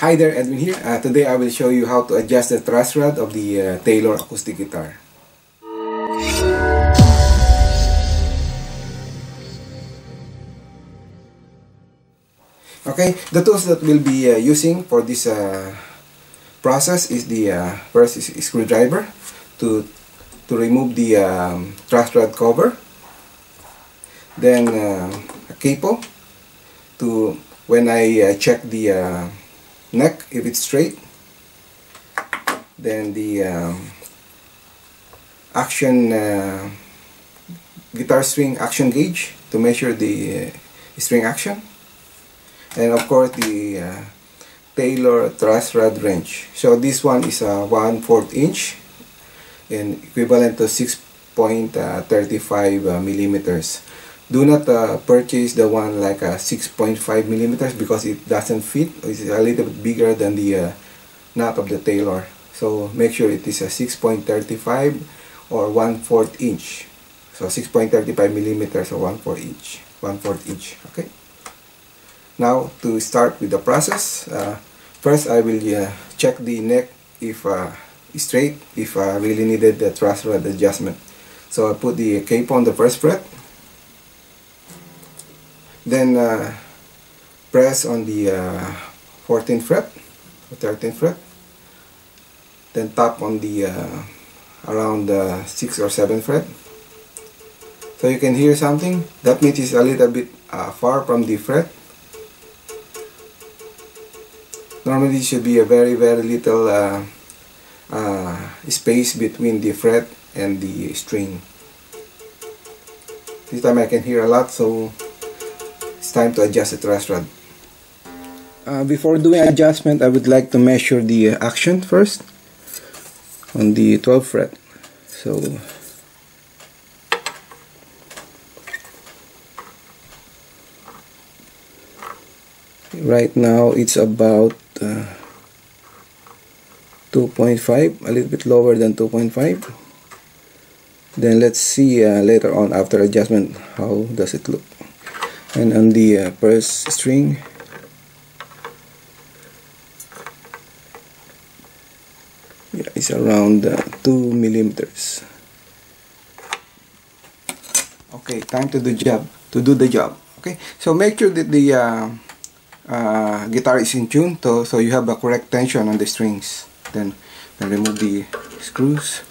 Hi there, Edwin here. Uh, today I will show you how to adjust the truss rod of the uh, Taylor acoustic guitar. Okay, the tools that we'll be uh, using for this uh, process is the uh, first is screwdriver to to remove the um, truss rod cover. Then uh, a capo to when I check the neck if it's straight then the um, action uh, guitar string action gauge to measure the uh, string action. And of course the uh, Taylor truss rod wrench. So this one is a 1 4 inch and equivalent to 6.35 uh, millimeters do not uh, purchase the one like a 6.5 millimeters because it doesn't fit. It's a little bit bigger than the uh, of the Taylor. So make sure it is a 6.35 or 1 4 inch. So 6.35 millimeters or 1 4 inch 1 4 inch okay? Now to start with the process uh, first I will uh, check the neck if uh, straight if I really needed the truss rod adjustment. So I put the capo on the first fret then uh, press on the uh, 14th fret or 13th fret. Then tap on the uh, around the 6th or 7th fret. So you can hear something. That means it's a little bit uh, far from the fret. Normally it should be a very very little uh, uh, space between the fret and the string. This time I can hear a lot so it's time to adjust the truss rod. Uh, before doing adjustment, I would like to measure the action first on the 12th fret. So right now it's about uh, 2.5, a little bit lower than 2.5. Then let's see uh, later on after adjustment how does it look and on the uh, first string yeah, it's around uh, 2 millimeters. Okay time to do job to do the job. Okay so make sure that the uh, uh, guitar is in tune to, so you have a correct tension on the strings. Then remove the screws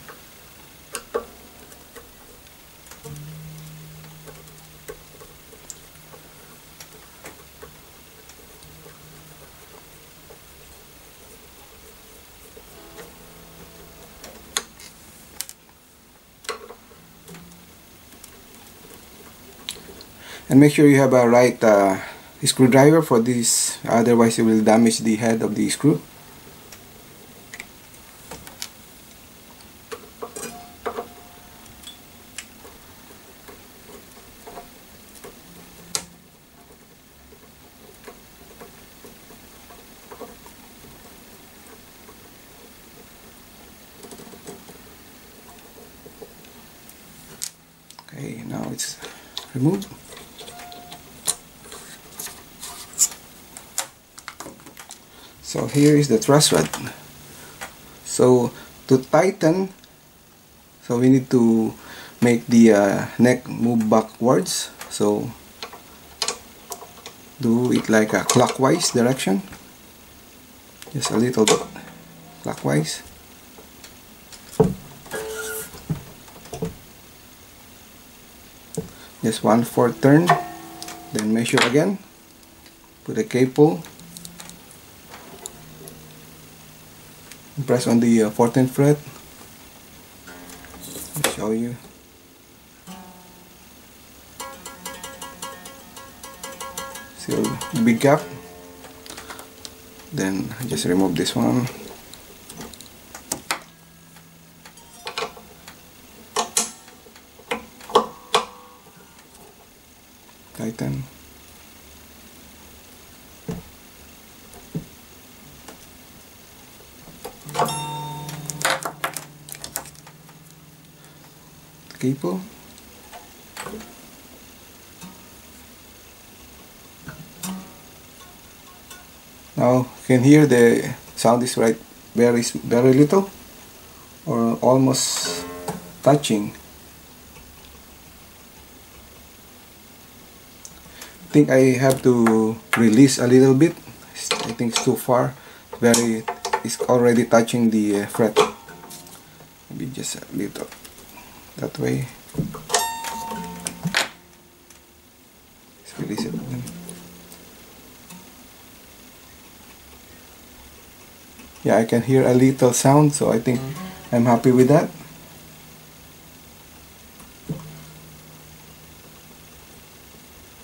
and make sure you have a right uh, screwdriver for this. Otherwise it will damage the head of the screw. Okay now it's removed so here is the truss rod. So to tighten so we need to make the uh, neck move backwards. So do it like a clockwise direction. Just a little bit. Clockwise. Just one fourth turn. Then measure again. Put a capo press on the uh, 14th fret. I'll show you. Still big gap. Then just remove this one. Tighten capo now you can hear the sound is right very very little or almost touching. I think I have to release a little bit. I think it's too far. Very it's already touching the uh, fret. Maybe just a little that way. Let's release it yeah I can hear a little sound so I think I'm happy with that.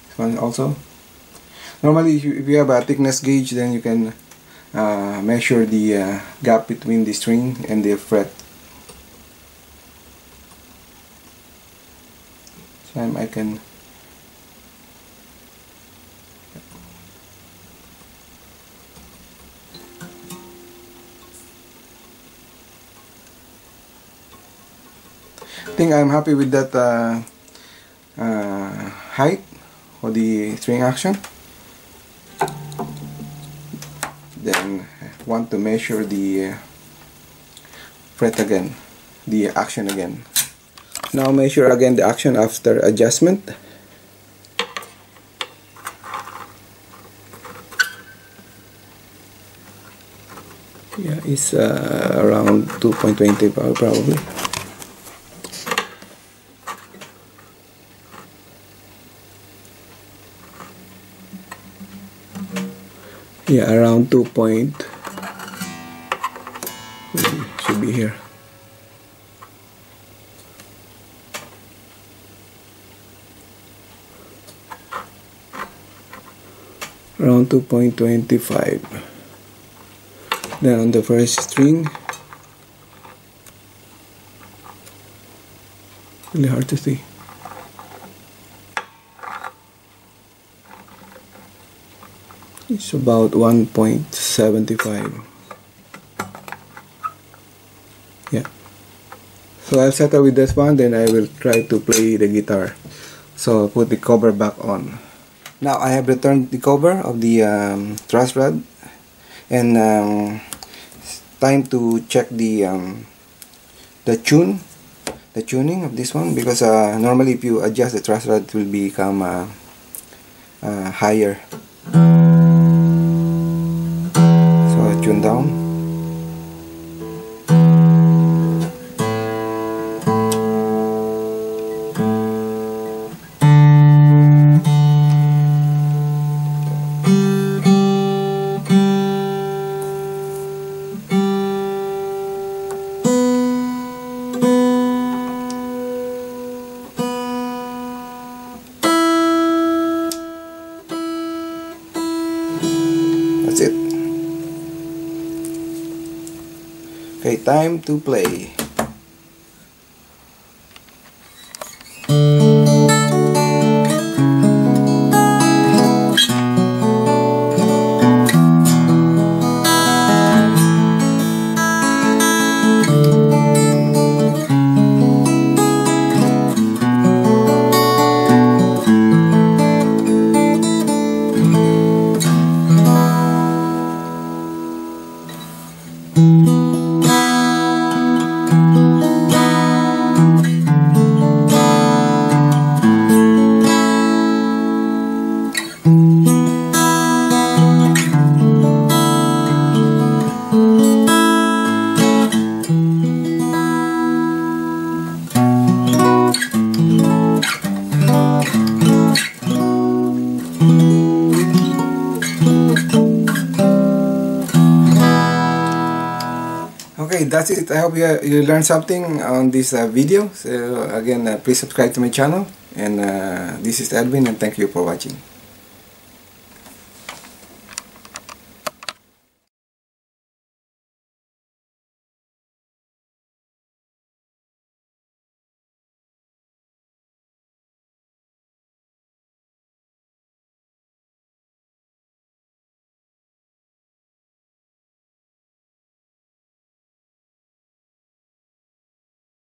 This one also. Normally if you, if you have a thickness gauge then you can uh, measure the uh, gap between the string and the fret so I can I think I'm happy with that uh, uh, height for the string action. Then I want to measure the uh, fret again the action again now measure again the action after adjustment. Yeah it's uh, around 2.20 probably. Yeah around 2 point should be here around 2.25 then on the first string really hard to see It's about 1.75. Yeah. So I'll settle with this one, then I will try to play the guitar. So I'll put the cover back on. Now I have returned the cover of the um, truss rod and um, time to check the um, the tune the tuning of this one because uh, normally if you adjust the truss rod it will become uh, uh, higher. So I tune down time to play. Okay that's it. I hope you, you learned something on this uh, video. So again uh, please subscribe to my channel. And uh, this is Edwin and thank you for watching